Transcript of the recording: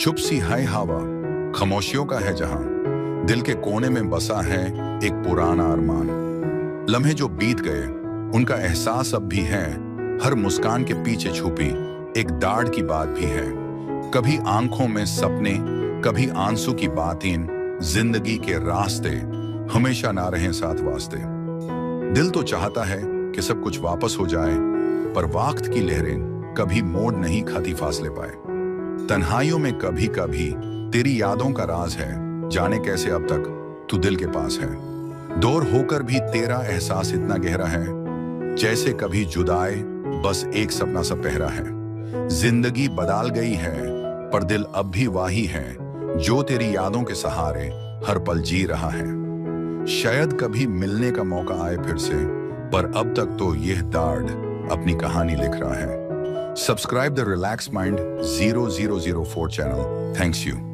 चुप सी है हवा, खामोशियों का है जहाँ, दिल के कोने में बसा है एक पुराना अरमान। लम्हे जो बीत गए, उनका एहसास अब भी है, हर मुस्कान के पीछे छुपी, एक दाढ़ की बात भी है। कभी आँखों में सपने, कभी आँसू की बातें, ज़िंदगी के रास्ते, हमेशा ना रहे साथ वास्ते। दिल तो चाहता है कि सब कुछ वापस हो जाए, पर वक्त की लहरें कभी मोड़ नहीं खाती फासले पाए। तन्हाइयों में कभी कभी तेरी यादों का राज है। जाने कैसे अब तक तू दिल के पास है। दूर होकर भी तेरा एहसास इतना गहरा है, जैसे कभी जुदाए बस एक सपना सा पहरा है। ज़िंदगी बदल गई है, पर दिल अब भी वाही है, जो तेरी यादों के सहारे हर पल जी रहा है। शायद कभी मिलने का मौका आए फिर से, पर अब तक तो यह दाढ़ अपनी कहानी लिख रहा है। Subscribe the Relax Mind 0004 channel. Thanks you.